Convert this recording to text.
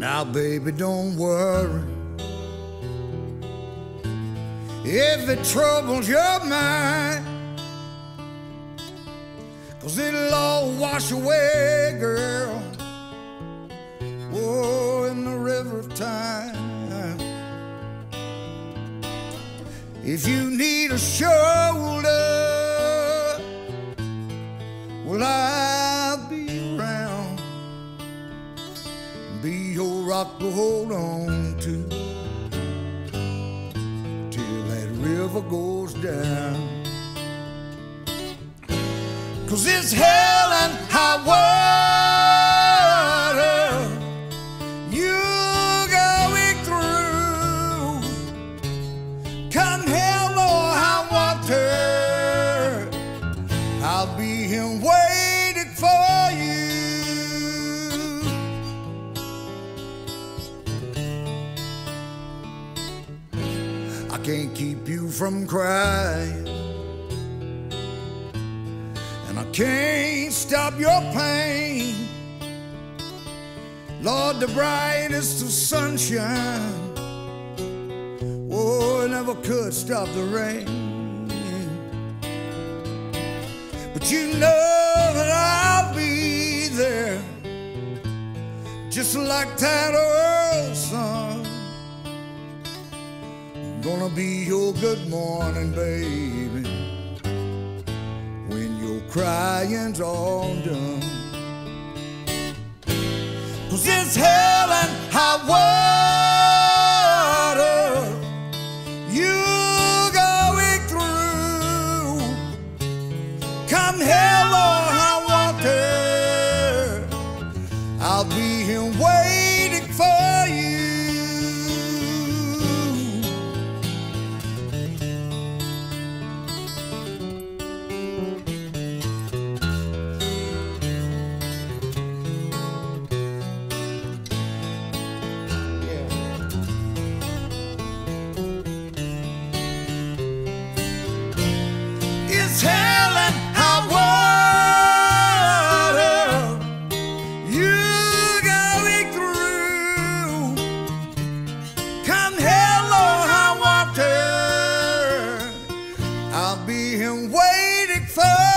Now, baby, don't worry. If it troubles your mind, cause it'll all wash away, girl. Oh, in the river of time. If you need a shoulder, rock to hold on to till that river goes down. Cause it's hell and high water you going through. Come hell or high water, I'll be here waiting for you. Can't keep you from crying, and I can't stop your pain. Lord, the brightest of sunshine, oh, never could stop the rain. But you know that I'll be there, just like that old sun. Gonna be your good morning, baby, when your crying's all done. Cause it's hell and high water you going through. Come hell or high water, I'll be here waiting high water, I'll be here waiting for